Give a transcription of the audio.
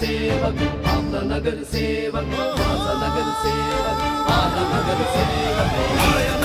सेवक आपला नगर सेवक माझा नगर सेवक माझा नगर सेवक